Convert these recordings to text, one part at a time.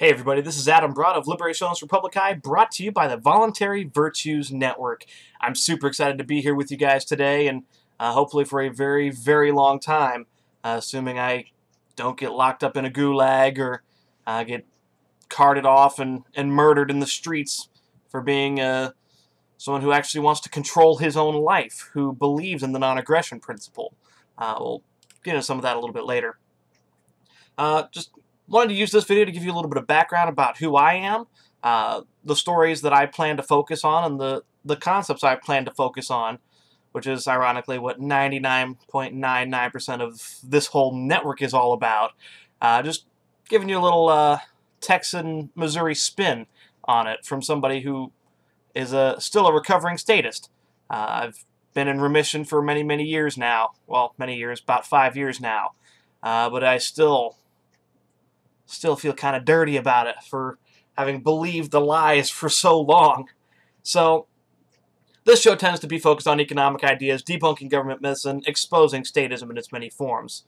Hey everybody, this is Adam Broad of Liberationis Reipublicae, brought to you by the Voluntary Virtues Network. I'm super excited to be here with you guys today, and uh, hopefully for a very, very long time, uh, assuming I don't get locked up in a gulag or uh, get carted off and, and murdered in the streets for being uh, someone who actually wants to control his own life, who believes in the non-aggression principle. Uh, we'll get into some of that a little bit later. Uh, just wanted to use this video to give you a little bit of background about who I am, uh, the stories that I plan to focus on, and the, the concepts I plan to focus on, which is ironically what 99.99% of this whole network is all about. Uh, just giving you a little uh, Texan, Missouri spin on it from somebody who is a, still a recovering statist. Uh, I've been in remission for many, many years now. Well, many years, about five years now. Uh, but I still still feel kind of dirty about it for having believed the lies for so long. So, this show tends to be focused on economic ideas, debunking government myths, and exposing statism in its many forms.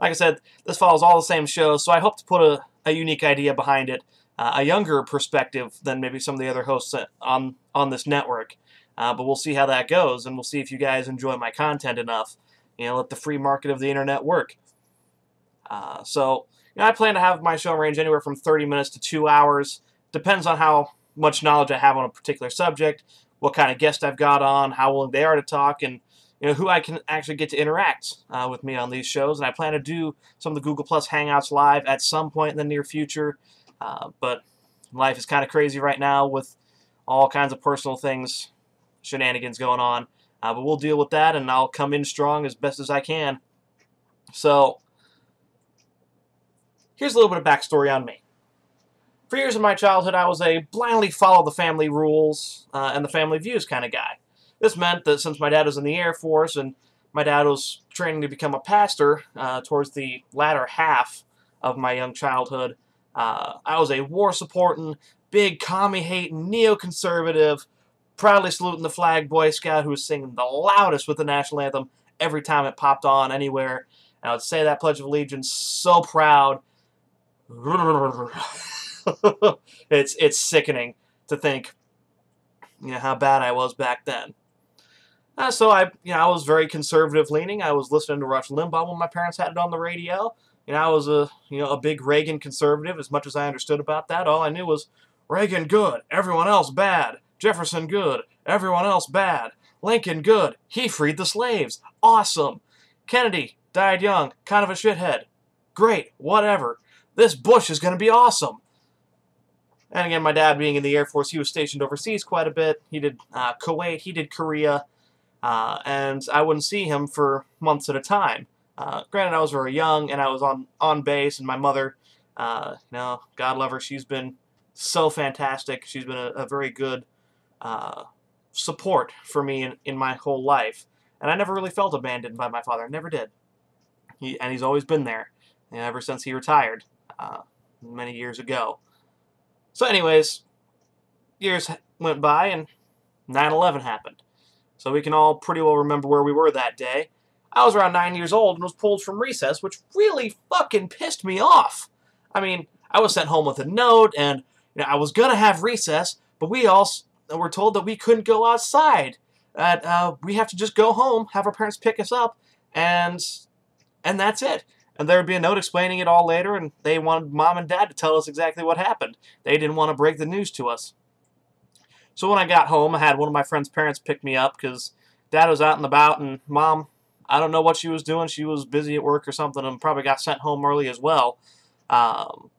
Like I said, this follows all the same shows, so I hope to put a, a unique idea behind it, uh, a younger perspective than maybe some of the other hosts on, on this network. Uh, but we'll see how that goes, and we'll see if you guys enjoy my content enough. You know, let the free market of the internet work. Uh, so, you know, I plan to have my show range anywhere from 30 minutes to two hours. Depends on how much knowledge I have on a particular subject, what kind of guest I've got on, how willing they are to talk, and you know who I can actually get to interact uh, with me on these shows. And I plan to do some of the Google Plus Hangouts live at some point in the near future. Uh, but life is kind of crazy right now with all kinds of personal things, shenanigans going on. Uh, but we'll deal with that, and I'll come in strong as best as I can. So Here's a little bit of backstory on me. For years in my childhood, I was a blindly follow the family rules uh, and the family views kind of guy. This meant that since my dad was in the Air Force and my dad was training to become a pastor uh, towards the latter half of my young childhood, uh, I was a war-supporting, big commie-hating, neoconservative, proudly saluting the flag Boy Scout who was singing the loudest with the national anthem every time it popped on anywhere. And I would say that Pledge of Allegiance so proud it's it's sickening to think, you know, how bad I was back then. Uh, so I, you know, I was very conservative leaning. I was listening to Rush Limbaugh when my parents had it on the radio. You know, I was a, you know, a big Reagan conservative. As much as I understood about that, all I knew was Reagan good, everyone else bad. Jefferson good, everyone else bad. Lincoln good, he freed the slaves, awesome. Kennedy died young, kind of a shithead. Great, whatever this Bush is going to be awesome. And again, my dad being in the Air Force, he was stationed overseas quite a bit. He did uh, Kuwait, he did Korea, uh, and I wouldn't see him for months at a time. Uh, granted, I was very young, and I was on, on base, and my mother, uh, you know, God love her, she's been so fantastic. She's been a, a very good uh, support for me in, in my whole life. And I never really felt abandoned by my father. Never did. He, and he's always been there you know, ever since he retired uh, many years ago. So anyways, years went by and 9-11 happened. So we can all pretty well remember where we were that day. I was around 9 years old and was pulled from recess, which really fucking pissed me off. I mean, I was sent home with a note, and you know, I was going to have recess, but we all were told that we couldn't go outside. That uh, we have to just go home, have our parents pick us up, and and that's it and there would be a note explaining it all later, and they wanted mom and dad to tell us exactly what happened. They didn't want to break the news to us. So when I got home, I had one of my friend's parents pick me up because dad was out and about, and mom, I don't know what she was doing. She was busy at work or something and probably got sent home early as well. Um,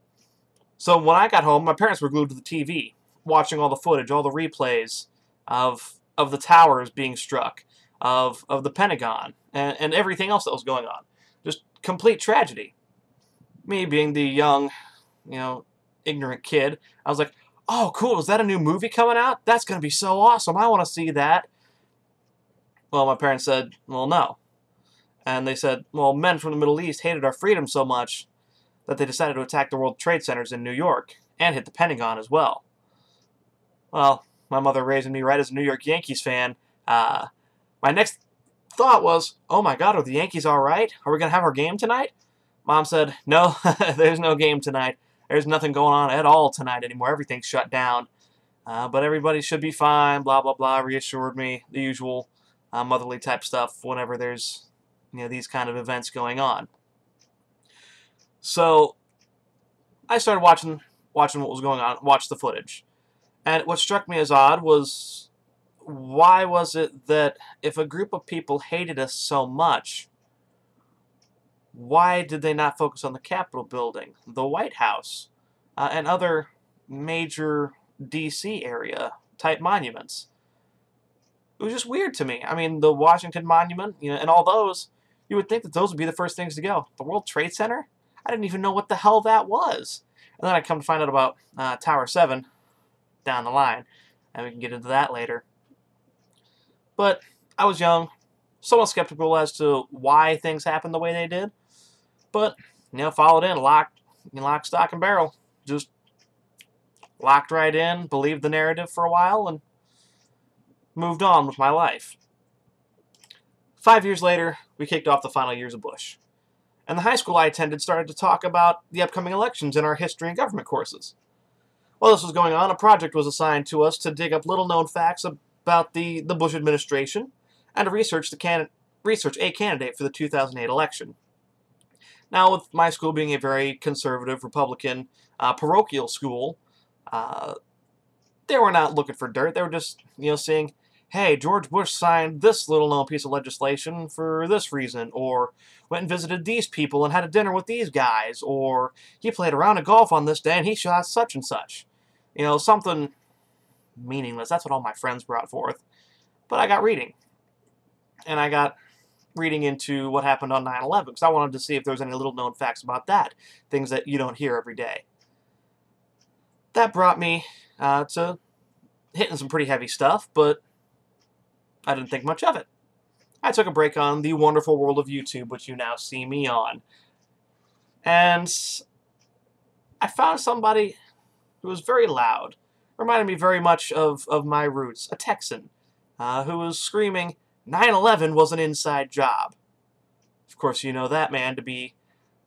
so when I got home, my parents were glued to the TV, watching all the footage, all the replays of of the towers being struck, of of the Pentagon, and, and everything else that was going on. Just complete tragedy. Me being the young, you know, ignorant kid, I was like, oh, cool, is that a new movie coming out? That's going to be so awesome. I want to see that. Well, my parents said, well, no. And they said, well, men from the Middle East hated our freedom so much that they decided to attack the World Trade Centers in New York and hit the Pentagon as well. Well, my mother raising me right as a New York Yankees fan, uh, my next thought was, oh my god, are the Yankees all right? Are we going to have our game tonight? Mom said, no, there's no game tonight. there's nothing going on at all tonight anymore. Everything's shut down. Uh, but everybody should be fine, blah, blah, blah, reassured me, the usual uh, motherly type stuff whenever there's, you know, these kind of events going on. So, I started watching, watching what was going on, watched the footage. And what struck me as odd was, why was it that if a group of people hated us so much, why did they not focus on the Capitol building, the White House, uh, and other major D.C. area type monuments? It was just weird to me. I mean, the Washington Monument, you know, and all those, you would think that those would be the first things to go. The World Trade Center? I didn't even know what the hell that was. And then I come to find out about uh, Tower 7 down the line, and we can get into that later. But I was young, somewhat skeptical as to why things happened the way they did. But, you know, followed in, locked, lock, stock, and barrel. Just locked right in, believed the narrative for a while, and moved on with my life. Five years later, we kicked off the final years of Bush. And the high school I attended started to talk about the upcoming elections in our history and government courses. While this was going on, a project was assigned to us to dig up little-known facts about the, the Bush administration and to research, the can research a candidate for the 2008 election. Now, with my school being a very conservative Republican uh, parochial school, uh, they were not looking for dirt. They were just, you know, saying, hey, George Bush signed this little known piece of legislation for this reason, or went and visited these people and had a dinner with these guys, or he played around a round of golf on this day and he shot such and such. You know, something meaningless. That's what all my friends brought forth. But I got reading. And I got reading into what happened on 9-11 because I wanted to see if there was any little known facts about that, things that you don't hear every day. That brought me uh, to hitting some pretty heavy stuff, but I didn't think much of it. I took a break on the wonderful world of YouTube, which you now see me on. And I found somebody who was very loud, reminded me very much of, of my roots, a Texan, uh, who was screaming, 9-11 was an inside job. Of course, you know that man to be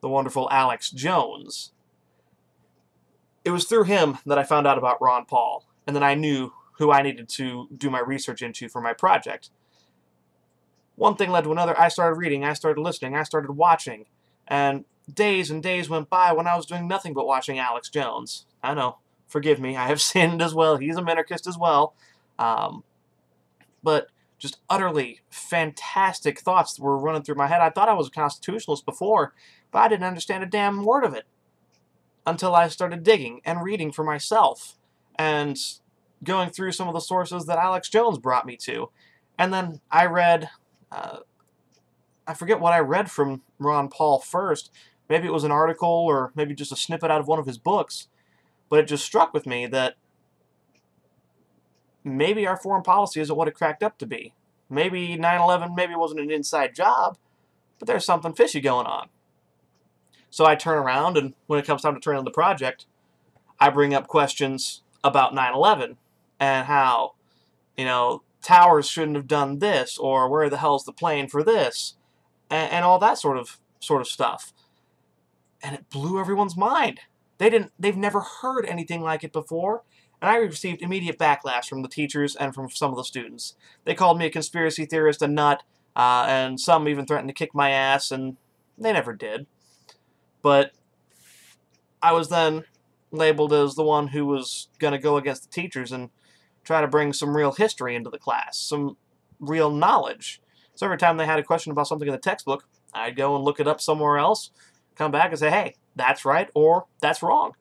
the wonderful Alex Jones. It was through him that I found out about Ron Paul, and then I knew who I needed to do my research into for my project. One thing led to another. I started reading, I started listening, I started watching, and days and days went by when I was doing nothing but watching Alex Jones. I know, forgive me, I have sinned as well. He's a minarchist as well. Um, but just utterly fantastic thoughts were running through my head. I thought I was a constitutionalist before, but I didn't understand a damn word of it until I started digging and reading for myself and going through some of the sources that Alex Jones brought me to. And then I read, uh, I forget what I read from Ron Paul first. Maybe it was an article or maybe just a snippet out of one of his books. But it just struck with me that maybe our foreign policy isn't what it cracked up to be. Maybe 9-11 maybe wasn't an inside job, but there's something fishy going on. So I turn around, and when it comes time to turn on the project, I bring up questions about 9-11 and how, you know, towers shouldn't have done this, or where the hell's the plane for this, and, and all that sort of sort of stuff. And it blew everyone's mind. They didn't. They've never heard anything like it before, and I received immediate backlash from the teachers and from some of the students. They called me a conspiracy theorist, a nut, uh, and some even threatened to kick my ass, and they never did. But I was then labeled as the one who was going to go against the teachers and try to bring some real history into the class, some real knowledge. So every time they had a question about something in the textbook, I'd go and look it up somewhere else, come back and say, hey, that's right or that's wrong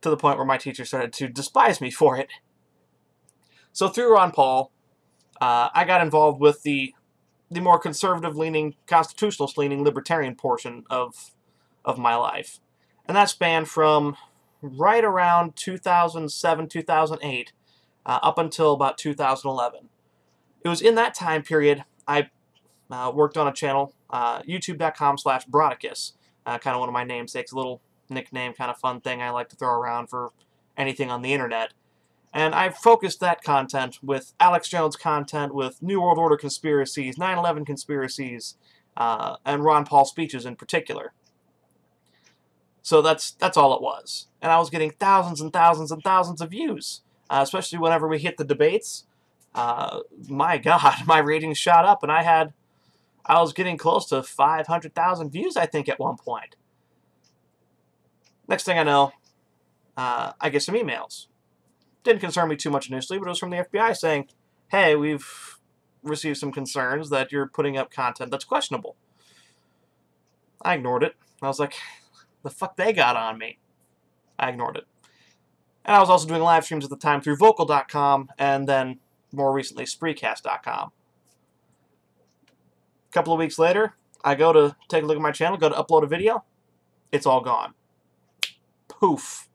to the point where my teacher started to despise me for it. So through Ron Paul, uh, I got involved with the the more conservative-leaning, constitutionalist-leaning, libertarian portion of of my life, and that spanned from right around 2007, 2008, uh, up until about 2011. It was in that time period I uh, worked on a channel, uh, youtube.com slash Broadicus, uh, kind of one of my namesakes, a little nickname kind of fun thing I like to throw around for anything on the internet. And I've focused that content with Alex Jones content, with New World Order conspiracies, 9-11 conspiracies, uh, and Ron Paul speeches in particular. So that's that's all it was. And I was getting thousands and thousands and thousands of views, uh, especially whenever we hit the debates. Uh, my God, my ratings shot up, and I had, I was getting close to 500,000 views, I think, at one point. Next thing I know, uh, I get some emails. Didn't concern me too much initially, but it was from the FBI saying, hey, we've received some concerns that you're putting up content that's questionable. I ignored it. I was like, the fuck they got on me? I ignored it. And I was also doing live streams at the time through Vokle.com and then more recently Spreecast.com. A couple of weeks later, I go to take a look at my channel, go to upload a video. It's all gone. Poof.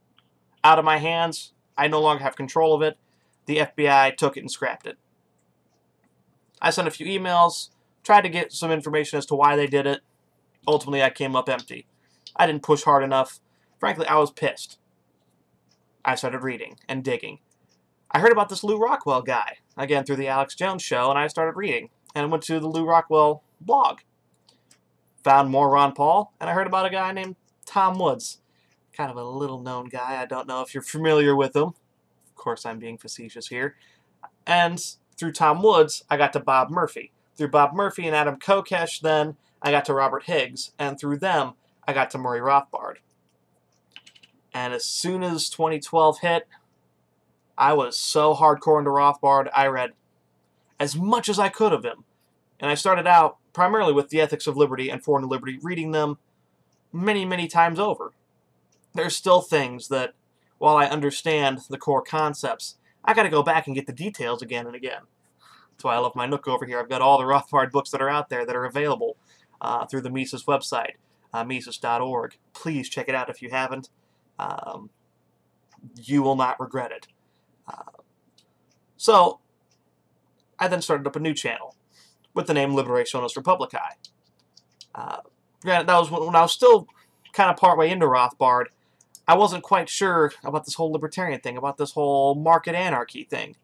Out of my hands. I no longer have control of it. The FBI took it and scrapped it. I sent a few emails, tried to get some information as to why they did it. Ultimately, I came up empty. I didn't push hard enough. Frankly, I was pissed. I started reading and digging. I heard about this Lew Rockwell guy, again through the Alex Jones show, and I started reading and went to the Lew Rockwell blog. Found more Ron Paul, and I heard about a guy named Tom Woods. Kind of a little known guy. I don't know if you're familiar with him. Of course, I'm being facetious here. And through Tom Woods, I got to Bob Murphy. Through Bob Murphy and Adam Kokesh, then I got to Robert Higgs, and through them, I got to Murray Rothbard. And as soon as 2012 hit, I was so hardcore into Rothbard, I read as much as I could of him. And I started out primarily with The Ethics of Liberty and For a New Liberty, reading them many, many times over. There's still things that, while I understand the core concepts, I got to go back and get the details again and again. That's why I love my Nook over here. I've got all the Rothbard books that are out there that are available uh, through the Mises website, uh, Mises.org. Please check it out if you haven't. Um, you will not regret it. Uh, so, I then started up a new channel with the name Liberationis Reipublicae. Uh, granted, that was when I was still kind of partway into Rothbard. I wasn't quite sure about this whole libertarian thing, about this whole market anarchy thing.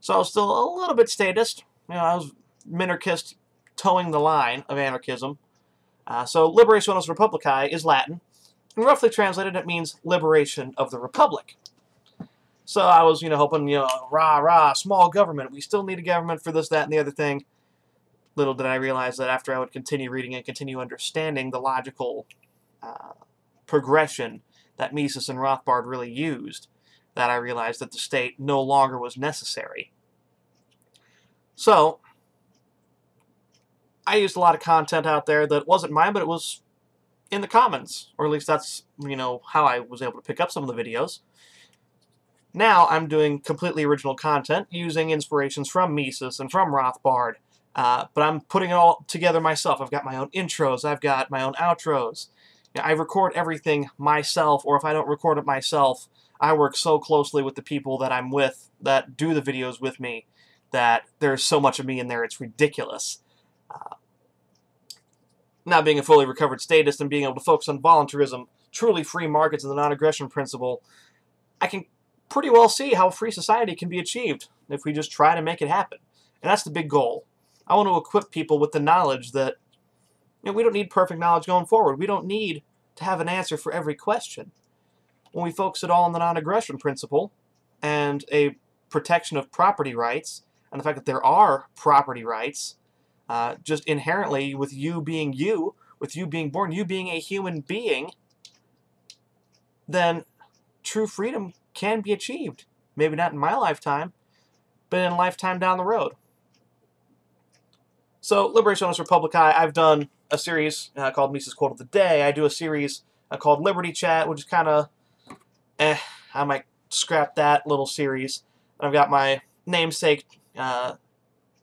So I was still a little bit statist. You know, I was minarchist towing the line of anarchism. Uh, so Liberationis Reipublicae is Latin, and roughly translated it means liberation of the republic. So I was, you know, hoping, you know, rah, rah, small government. We still need a government for this, that, and the other thing. Little did I realize that after I would continue reading and continue understanding the logical uh, progression that Mises and Rothbard really used, that I realized that the state no longer was necessary. So, I used a lot of content out there that wasn't mine, but it was in the commons, or at least that's, you know, how I was able to pick up some of the videos. Now I'm doing completely original content using inspirations from Mises and from Rothbard, uh, but I'm putting it all together myself. I've got my own intros, I've got my own outros. You know, I record everything myself, or if I don't record it myself, I work so closely with the people that I'm with that do the videos with me that there's so much of me in there, it's ridiculous. Uh, now being a fully recovered statist and being able to focus on voluntarism, truly free markets, and the non-aggression principle, I can pretty well see how free society can be achieved if we just try to make it happen. And that's the big goal. I want to equip people with the knowledge that you know, we don't need perfect knowledge going forward. We don't need to have an answer for every question. When we focus it all on the non-aggression principle and a protection of property rights and the fact that there are property rights, uh, just inherently with you being you, with you being born, you being a human being, then true freedom can be achieved. Maybe not in my lifetime, but in a lifetime down the road. So, Liberationis Reipublicae, I've done a series uh, called Mises Quote of the Day. I do a series uh, called Liberty Chat, which is kind of, eh, I might scrap that little series. I've got my namesake uh,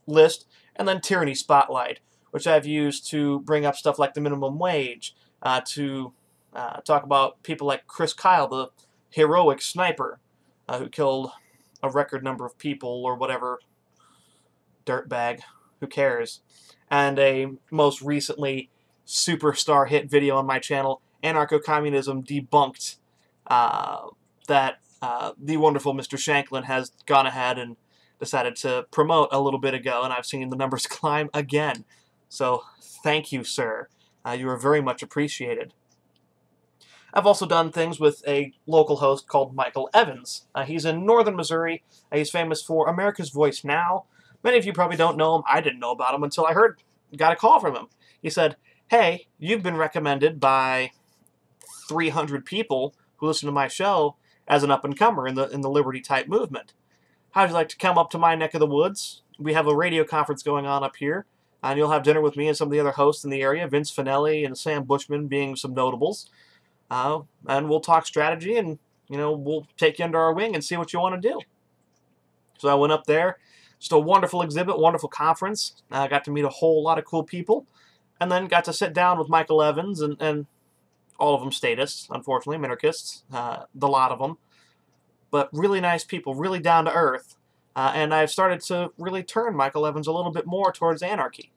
list, and then Tyranny Spotlight, which I've used to bring up stuff like the minimum wage, uh, to uh, talk about people like Chris Kyle, the heroic sniper uh, who killed a record number of people or whatever dirtbag, who cares, and a most recently superstar hit video on my channel, Anarcho-Communism Debunked, uh, that uh, the wonderful Mr. Shanklin has gone ahead and decided to promote a little bit ago, and I've seen the numbers climb again. So thank you, sir. Uh, you are very much appreciated. I've also done things with a local host called Michael Evans. Uh, he's in northern Missouri. Uh, he's famous for America's Voice Now. Many of you probably don't know him. I didn't know about him until I heard, got a call from him. He said, Hey, you've been recommended by 300 people who listen to my show as an up and comer in the, in the Liberty type movement. How'd you like to come up to my neck of the woods? We have a radio conference going on up here, and you'll have dinner with me and some of the other hosts in the area, Vince Finelli and Sam Bushman being some notables. Uh, and we'll talk strategy and, you know, we'll take you under our wing and see what you want to do. So I went up there. Just a wonderful exhibit, wonderful conference. I got to meet a whole lot of cool people. And then got to sit down with Michael Evans and, and all of them statists, unfortunately, minarchists, uh, the lot of them. But really nice people, really down to earth. Uh, and I've started to really turn Michael Evans a little bit more towards anarchy.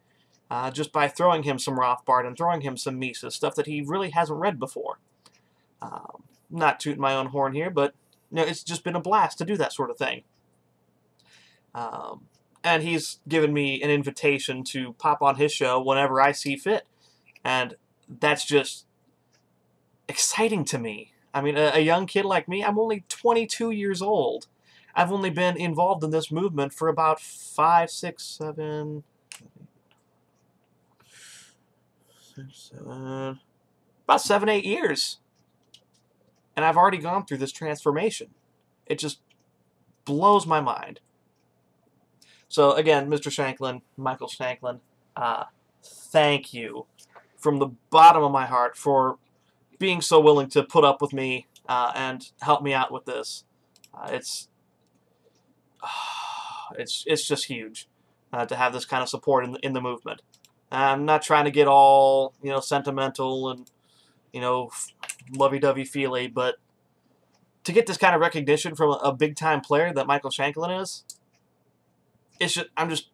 Uh, just by throwing him some Rothbard and throwing him some Mises, stuff that he really hasn't read before. Um, not tooting my own horn here, but you know, it's just been a blast to do that sort of thing. Um, and he's given me an invitation to pop on his show whenever I see fit. And that's just exciting to me. I mean, a, a, young kid like me, I'm only 22 years old. I've only been involved in this movement for about five, six, seven, six, seven, about seven, eight years. And I've already gone through this transformation. It just blows my mind. So again, Mr. Shanklin, Michael Shanklin, uh, thank you from the bottom of my heart for being so willing to put up with me uh, and help me out with this. Uh, it's it's it's just huge uh, to have this kind of support in the, in the movement. I'm not trying to get all you know sentimental and you know lovey-dovey feely, but to get this kind of recognition from a, big-time player that Michael Shanklin is, it's just I'm just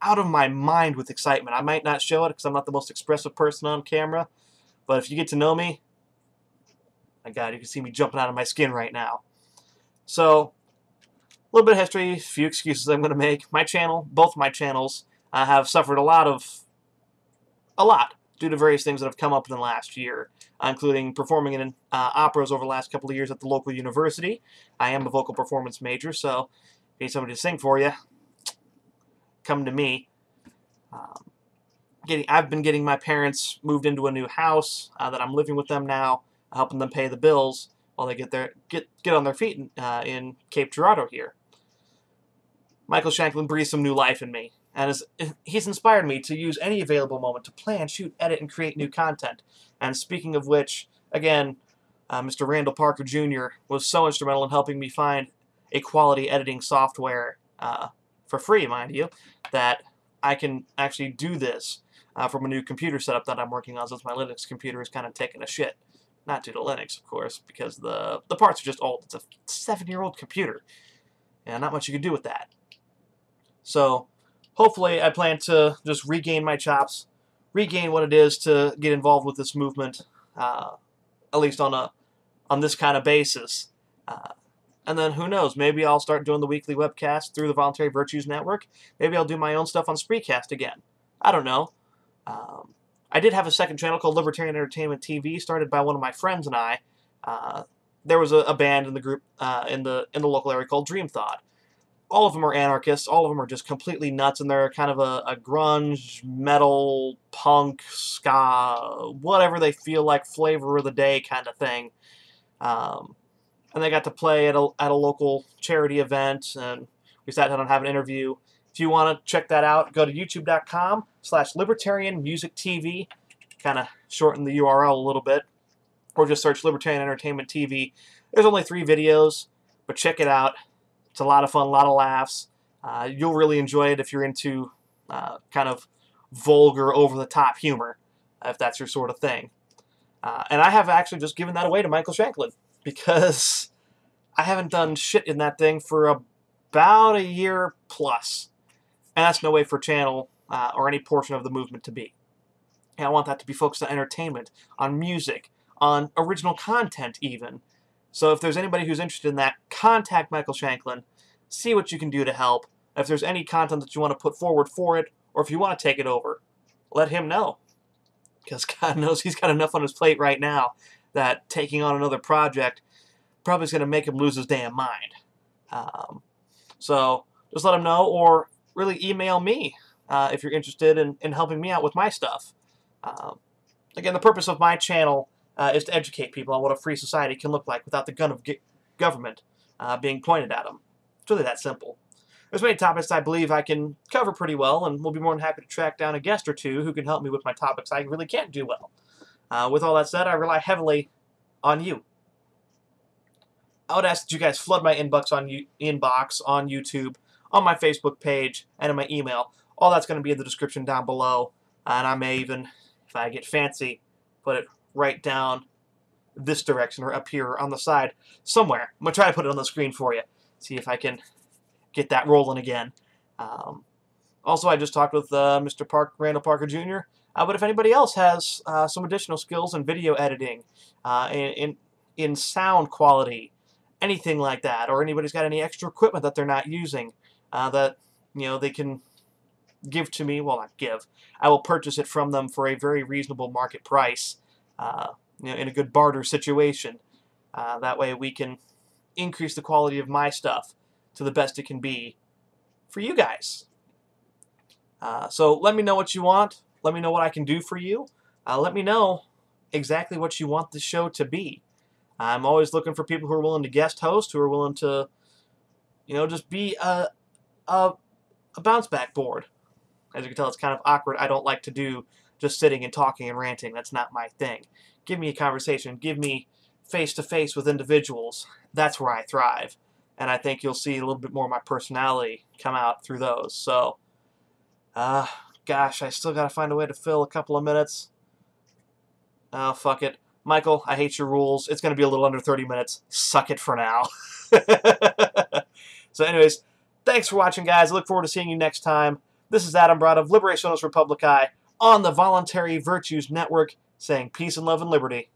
out of my mind with excitement. I might not show it because I'm not the most expressive person on camera, but if you get to know me, my God, you can see me jumping out of my skin right now. So, a little bit of history, a few excuses I'm going to make. My channel, both my channels, uh, have suffered a lot of, a lot, due to various things that have come up in the last year, uh, including performing in uh, operas over the last couple of years at the local university. I am a vocal performance major, so if you need somebody to sing for you, come to me. Um, getting, I've been getting my parents moved into a new house uh, that I'm living with them now, helping them pay the bills while they get their get get on their feet in, uh, in Cape Girardeau here. Michael Shanklin breathed some new life in me, and he's inspired me to use any available moment to plan, shoot, edit, and create new content. And speaking of which, again, uh, Mr. Randall Parker Jr. was so instrumental in helping me find a quality editing software uh, for free, mind you, that I can actually do this uh, from a new computer setup that I'm working on since my Linux computer is kind of taking a shit. Not due to Linux, of course, because the, the parts are just old. It's a seven-year-old computer, and not much you can do with that. So, hopefully I plan to just regain my chops, regain what it is to get involved with this movement, uh, at least on a on this kind of basis. Uh, and then who knows, maybe I'll start doing the weekly webcast through the Voluntary Virtues Network. Maybe I'll do my own stuff on Spreecast again. I don't know. Um, I did have a second channel called Libertarian Entertainment TV, started by one of my friends and I. Uh, there was a, a, band in the group uh, in the in the local area called Dream Thought. All of them are anarchists. All of them are just completely nuts, and they're kind of a, a grunge, metal, punk, ska, whatever they feel like flavor of the day kind of thing. Um, and they got to play at a, at a local charity event, and we sat down and have an interview. If you want to check that out, go to youtube.com slash libertarian music TV, kind of shorten the URL a little bit, or just search Libertarian Entertainment TV. There's only three videos, but check it out. It's a lot of fun, a lot of laughs. Uh, you'll really enjoy it if you're into uh, kind of vulgar, over-the-top humor, if that's your sort of thing. Uh, and I have actually just given that away to Michael Shanklin because I haven't done shit in that thing for about a year plus. And that's no way for channel uh, or any portion of the movement to be. And I want that to be focused on entertainment, on music, on original content even. So if there's anybody who's interested in that, contact Michael Shanklin, see what you can do to help. If there's any content that you want to put forward for it, or if you want to take it over, let him know. Because God knows he's got enough on his plate right now that taking on another project probably is going to make him lose his damn mind. Um, so just let him know, or really email me uh, if you're interested in, in helping me out with my stuff. Um, again, the purpose of my channel uh, is to educate people on what a free society can look like without the gun of government uh, being pointed at them. It's really that simple. There's many topics I believe I can cover pretty well, and we'll be more than happy to track down a guest or two who can help me with my topics I really can't do well. Uh, with all that said, I rely heavily on you. I would ask that you guys flood my inbox on inbox on YouTube, on my Facebook page, and in my email. All that's going to be in the description down below, and I may even, if I get fancy, put it right down this direction or up here or on the side somewhere. I'm going to try to put it on the screen for you. See if I can get that rolling again. Um, also, I just talked with uh, Mr. Park, Randall Parker Jr., uh, but if anybody else has uh, some additional skills in video editing, uh, in, in, in sound quality, anything like that, or anybody's got any extra equipment that they're not using, uh, that you know they can give to me, well not give, I will purchase it from them for a very reasonable market price, uh, you know, in a good barter situation. Uh, that way we can increase the quality of my stuff to the best it can be for you guys. Uh, so let me know what you want. Let me know what I can do for you. Uh, let me know exactly what you want the show to be. I'm always looking for people who are willing to guest host, who are willing to, you know, just be a, a, a bounce back board. As you can tell, it's kind of awkward. I don't like to do just sitting and talking and ranting. That's not my thing. Give me a conversation. Give me face to face with individuals. That's where I thrive. And I think you'll see a little bit more of my personality come out through those. So, uh, gosh, I still got to find a way to fill a couple of minutes. Oh, fuck it. Michael, I hate your rules. It's going to be a little under 30 minutes. Suck it for now. so anyways, thanks for watching, guys. I look forward to seeing you next time. This is Adam Broad of Liberationis Reipublicae on the Voluntary Virtues Network saying peace and love and liberty.